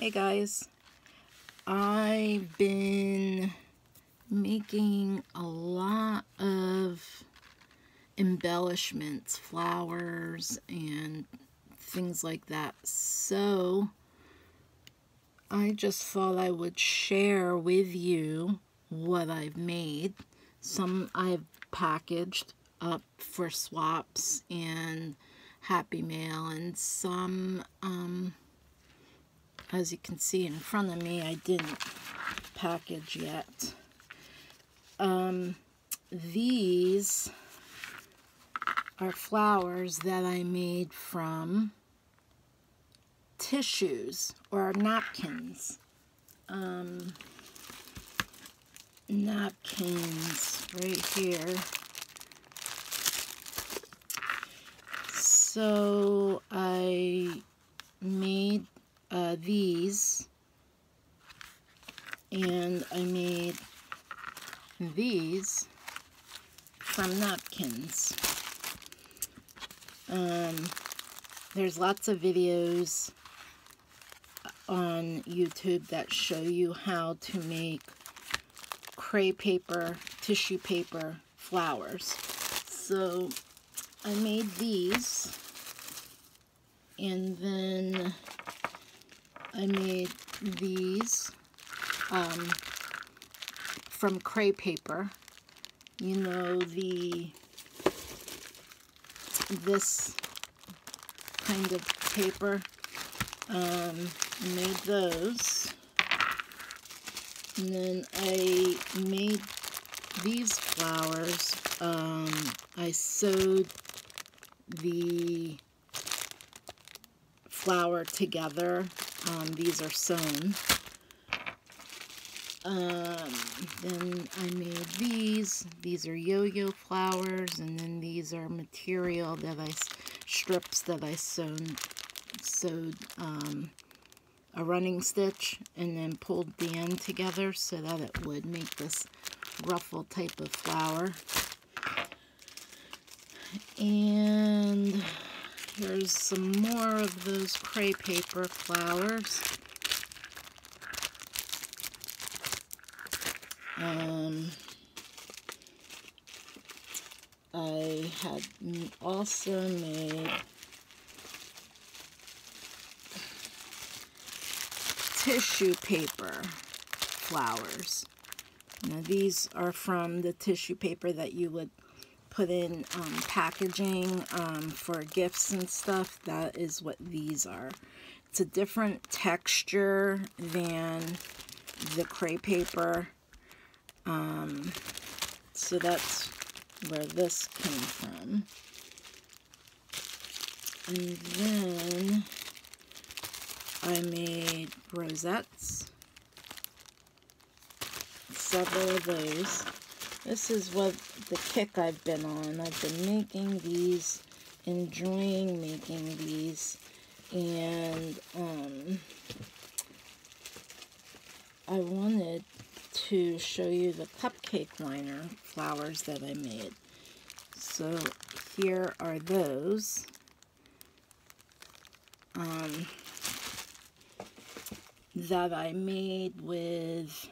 Hey guys, I've been making a lot of embellishments, flowers and things like that. So I just thought I would share with you what I've made. Some I've packaged up for swaps and Happy Mail and some um, as you can see in front of me, I didn't package yet. Um, these are flowers that I made from tissues or napkins. Um, napkins right here. So I made these and I made these from napkins. Um, there's lots of videos on YouTube that show you how to make crepe paper, tissue paper flowers. So I made these and then I made these um, from crepe paper. You know, the this kind of paper. Um, made those. And then I made these flowers. Um, I sewed the flower together um, these are sewn. Um, then I made these. These are yo-yo flowers, and then these are material that I strips that I sewn sewed um, a running stitch and then pulled the end together so that it would make this ruffle type of flower. And Here's some more of those crepe paper flowers. Um, I had also made tissue paper flowers. Now these are from the tissue paper that you would put in um, packaging um, for gifts and stuff, that is what these are. It's a different texture than the crepe paper. Um, so that's where this came from. And then I made rosettes. Several of those. This is what the kick I've been on. I've been making these, enjoying making these, and um, I wanted to show you the cupcake liner flowers that I made. So here are those. Um, that I made with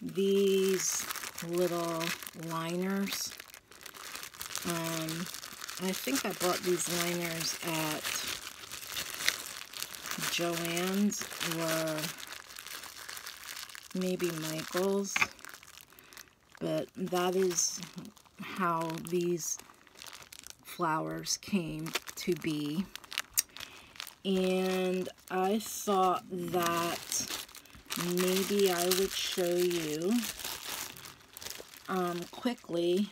these little liners. Um, I think I bought these liners at Joann's or maybe Michael's. But that is how these flowers came to be. And I thought that maybe I would show you um, quickly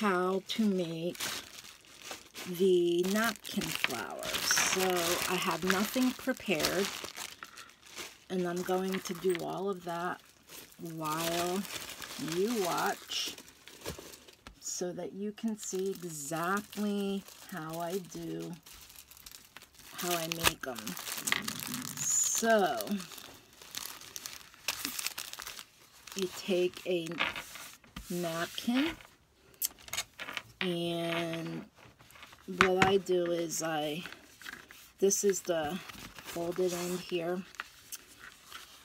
how to make the napkin flowers. So I have nothing prepared and I'm going to do all of that while you watch so that you can see exactly how I do, how I make them. So, you take a napkin and what I do is I, this is the folded end here.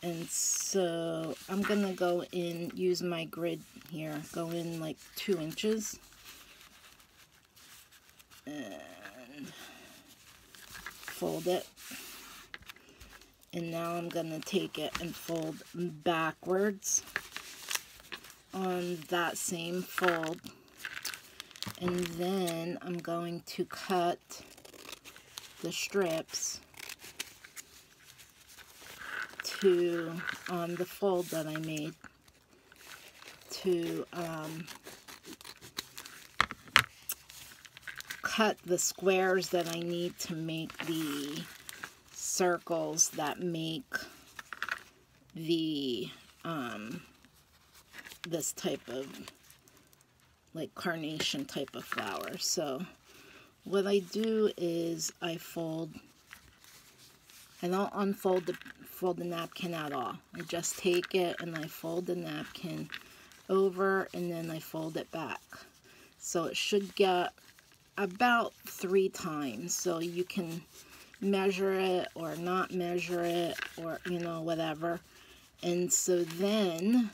And so I'm to go in, use my grid here, go in like two inches. And fold it. And now I'm to take it and fold backwards on that same fold. And then I'm going to cut the strips to on the fold that I made to um, cut the squares that I need to make the circles that make the um, this type of like carnation type of flower. So what I do is I fold, I don't unfold the, fold the napkin at all. I just take it and I fold the napkin over and then I fold it back. So it should get about three times. So you can measure it or not measure it or, you know, whatever. And so then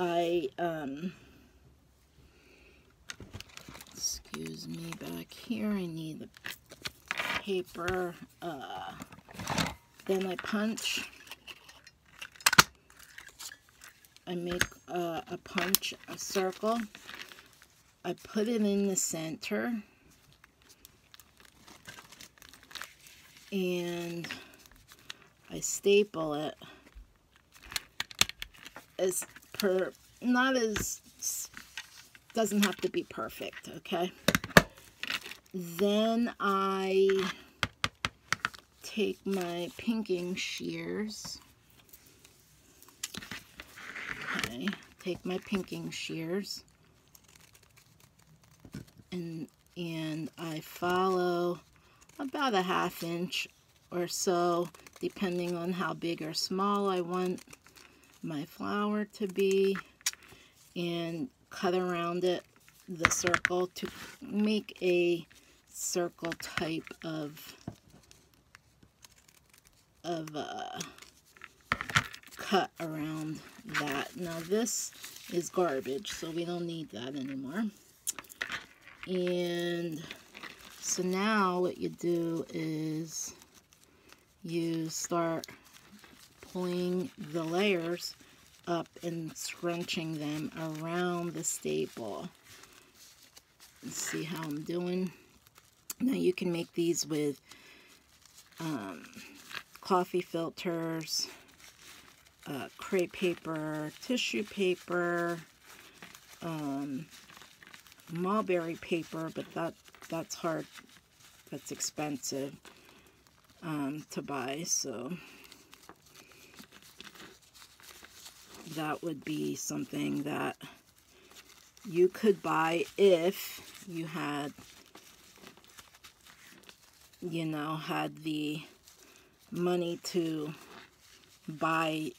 I, um, excuse me back here, I need the paper, uh, then I punch, I make uh, a punch, a circle, I put it in the center, and I staple it as per not as doesn't have to be perfect okay? Then I take my pinking shears. Okay take my pinking shears. And and I follow about a half inch or so depending on how big or small I want my flower to be and cut around it the circle to make a circle type of of uh, cut around that. Now this is garbage, so we don't need that anymore. And so now what you do is you start pulling the layers up and scrunching them around the staple. Let's see how I'm doing. Now you can make these with um, coffee filters, uh, crepe paper, tissue paper, um, mulberry paper, but that that's hard, that's expensive um, to buy, so that would be something that you could buy if you had, you know, had the money to buy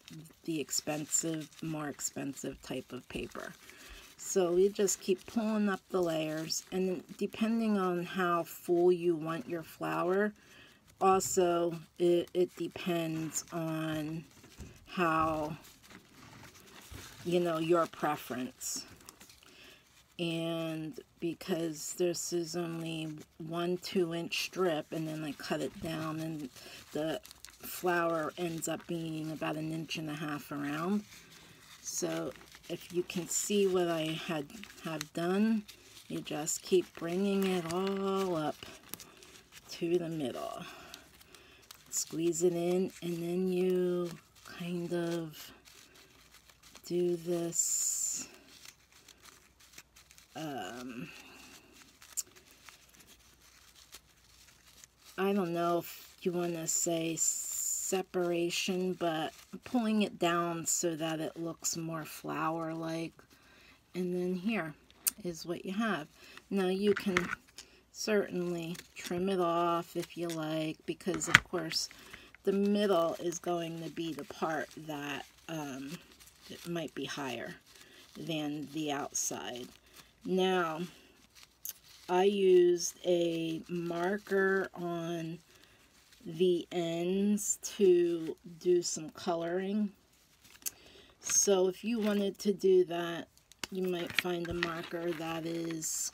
the expensive, more expensive type of paper. So you just keep pulling up the layers and depending on how full you want your flower, also it, it depends on how you know, your preference. And because this is only one two inch strip and then I cut it down and the flower ends up being about an inch and a half around. So if you can see what I had have done, you just keep bringing it all up to the middle. Squeeze it in and then you kind of do this um, I don't know if you want to say separation, but pulling it down so that it looks more flower-like. And then here is what you have. Now you can certainly trim it off if you like, because of course the middle is going to be the part that um, it might be higher than the outside. Now, I used a marker on the ends to do some coloring. So if you wanted to do that, you might find a marker that is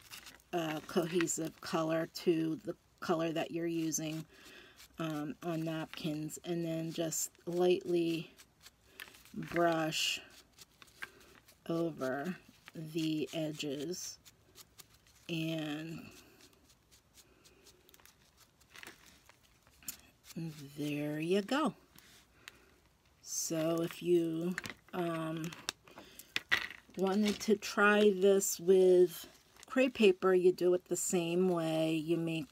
a cohesive color to the color that you're using um, on napkins and then just lightly brush over the edges and there you go. So if you um, wanted to try this with crepe paper, you do it the same way. You make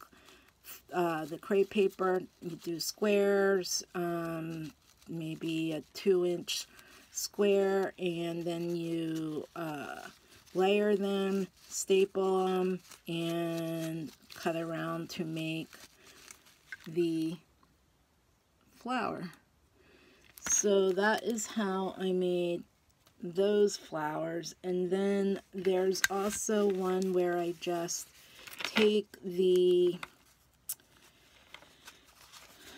uh, the crepe paper, you do squares, um, maybe a two inch square, and then you uh, layer them, staple them, and cut around to make the flower. So that is how I made those flowers. And then there's also one where I just take the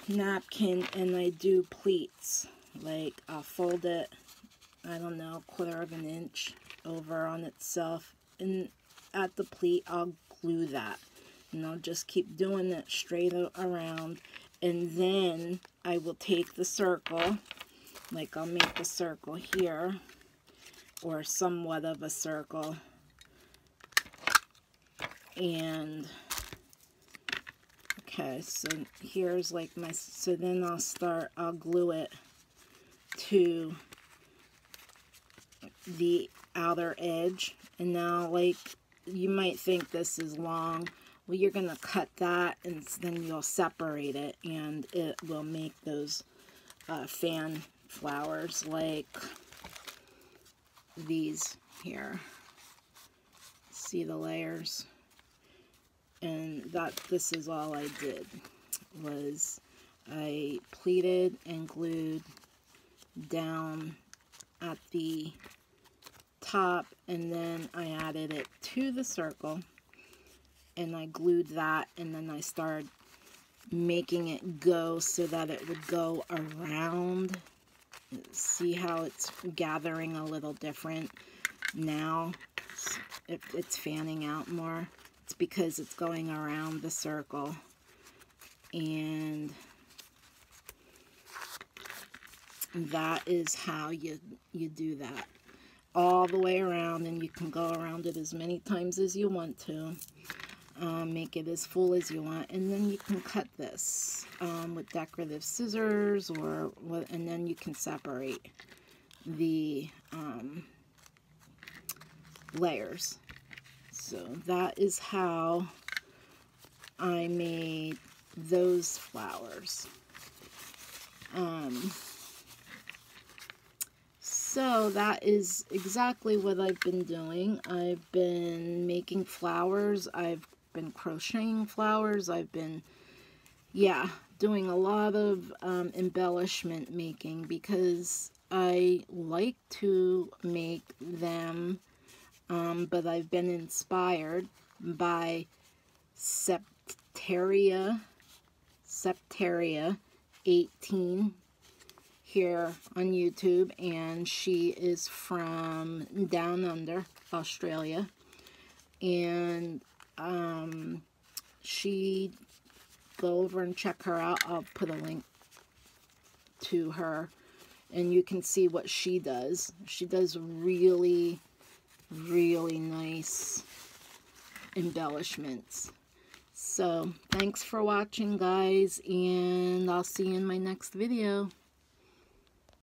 napkin and I do pleats. Like I'll fold it, I don't know, quarter of an inch over on itself. And at the pleat, I'll glue that. And I'll just keep doing it straight around. And then I will take the circle, like I'll make a circle here, or somewhat of a circle. And Okay, so here's like my, so then I'll start, I'll glue it to the outer edge. And now like, you might think this is long. Well, you're going to cut that and then you'll separate it and it will make those uh, fan flowers like these here. See the layers? And that this is all I did was I pleated and glued down at the top and then I added it to the circle and I glued that and then I started making it go so that it would go around. See how it's gathering a little different now? It, it's fanning out more it's because it's going around the circle. And that is how you, you do that. All the way around, and you can go around it as many times as you want to. Um, make it as full as you want and then you can cut this um, with decorative scissors or and then you can separate the um, layers so that is how I made those flowers. Um, so that is exactly what I've been doing. I've been making flowers. I've been crocheting flowers. I've been, yeah, doing a lot of um, embellishment making because I like to make them um, but I've been inspired by Septaria, Septaria 18 here on YouTube, and she is from down under Australia, and um, she go over and check her out. I'll put a link to her, and you can see what she does. She does really really nice embellishments. So, thanks for watching, guys, and I'll see you in my next video.